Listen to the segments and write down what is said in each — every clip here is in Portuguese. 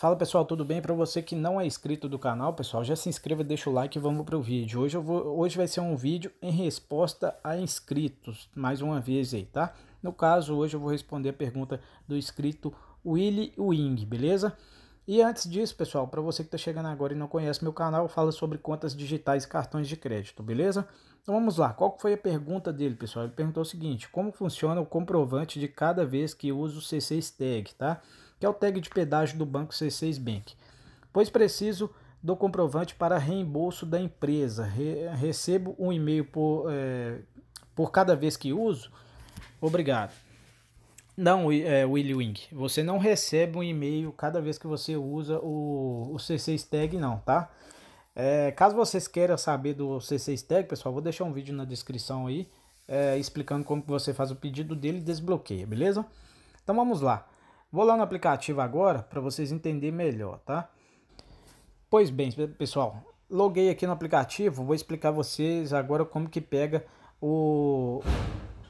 Fala pessoal, tudo bem? Para você que não é inscrito do canal, pessoal, já se inscreva, deixa o like e vamos para o vídeo. Hoje, eu vou, hoje vai ser um vídeo em resposta a inscritos, mais uma vez aí, tá? No caso, hoje eu vou responder a pergunta do inscrito Willy Wing, beleza? E antes disso, pessoal, para você que está chegando agora e não conhece meu canal, fala sobre contas digitais e cartões de crédito, beleza? Então vamos lá, qual foi a pergunta dele, pessoal? Ele perguntou o seguinte, como funciona o comprovante de cada vez que usa o C6 Tag, tá? Que é o tag de pedágio do banco C6 Bank. Pois preciso do comprovante para reembolso da empresa. Re recebo um e-mail por, é, por cada vez que uso? Obrigado. Não, é, Willy Wing, você não recebe um e-mail cada vez que você usa o, o C6 Tag não, tá? É, caso vocês queiram saber do C6 Tag, pessoal, vou deixar um vídeo na descrição aí, é, explicando como que você faz o pedido dele e desbloqueia, beleza? Então vamos lá. Vou lá no aplicativo agora para vocês entenderem melhor, tá? Pois bem, pessoal, loguei aqui no aplicativo, vou explicar vocês agora como que pega o,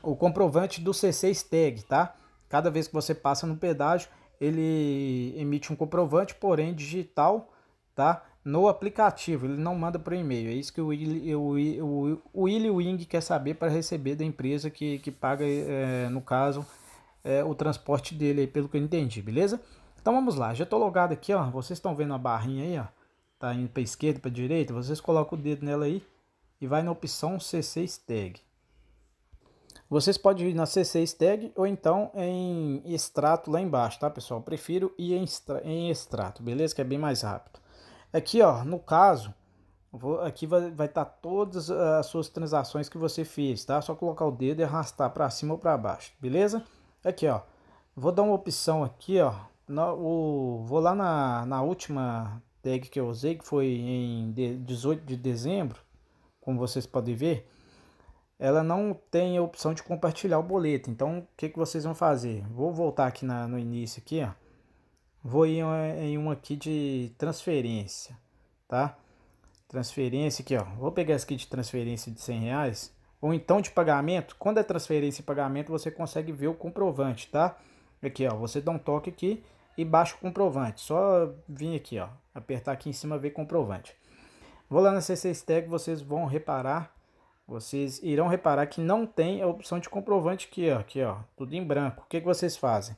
o comprovante do C6 Tag, tá? Cada vez que você passa no pedágio, ele emite um comprovante, porém digital, tá? No aplicativo, ele não manda por e-mail. É isso que o Willy, o, o, Willy Wing quer saber para receber da empresa que, que paga, é, no caso, é, o transporte dele, pelo que eu entendi, beleza? Então vamos lá, já estou logado aqui, ó. Vocês estão vendo a barrinha aí, ó. Tá indo para esquerda, para direita. Vocês colocam o dedo nela aí e vai na opção C6 Tag. Vocês podem ir na C6 Tag ou então em extrato lá embaixo, tá pessoal? Prefiro ir em, em extrato, beleza? Que é bem mais rápido. Aqui, ó, no caso, vou, aqui vai estar tá todas as suas transações que você fez, tá? Só colocar o dedo e arrastar para cima ou para baixo, beleza? Aqui, ó, vou dar uma opção aqui, ó. No, o, vou lá na, na última tag que eu usei, que foi em 18 de dezembro, como vocês podem ver ela não tem a opção de compartilhar o boleto. Então, o que, que vocês vão fazer? Vou voltar aqui na, no início aqui, ó. Vou ir em um aqui de transferência, tá? Transferência aqui, ó. Vou pegar esse aqui de transferência de 100 reais. Ou então de pagamento. Quando é transferência e pagamento, você consegue ver o comprovante, tá? Aqui, ó. Você dá um toque aqui e baixa o comprovante. Só vir aqui, ó. Apertar aqui em cima ver comprovante. Vou lá na C6 Tag, vocês vão reparar vocês irão reparar que não tem a opção de comprovante aqui, ó, aqui, ó, tudo em branco. O que, que vocês fazem?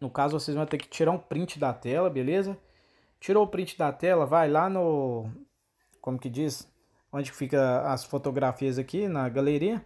No caso, vocês vão ter que tirar um print da tela, beleza? Tirou o print da tela, vai lá no, como que diz, onde fica as fotografias aqui, na galeria.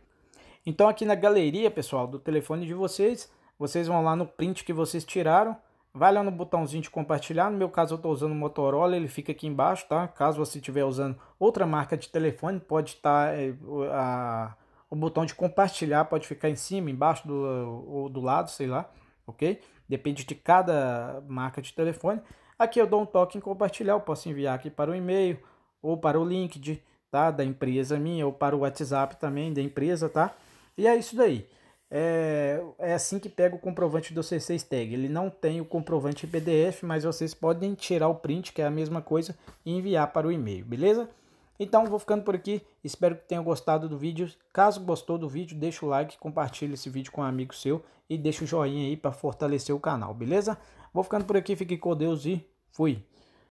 Então aqui na galeria, pessoal, do telefone de vocês, vocês vão lá no print que vocês tiraram, Vai lá no botãozinho de compartilhar. No meu caso, eu estou usando o Motorola, ele fica aqui embaixo, tá? Caso você estiver usando outra marca de telefone, pode estar é, a, o botão de compartilhar, pode ficar em cima, embaixo do, ou do lado, sei lá, ok? Depende de cada marca de telefone. Aqui eu dou um toque em compartilhar, eu posso enviar aqui para o e-mail ou para o LinkedIn, tá? Da empresa minha, ou para o WhatsApp também da empresa, tá? E é isso daí é, é assim que pega o comprovante do C6 Tag. Ele não tem o comprovante PDF, mas vocês podem tirar o print, que é a mesma coisa, e enviar para o e-mail, beleza? Então vou ficando por aqui, espero que tenham gostado do vídeo. Caso gostou do vídeo, deixa o like, compartilhe esse vídeo com um amigo seu e deixa o joinha aí para fortalecer o canal, beleza? Vou ficando por aqui, fique com Deus e fui!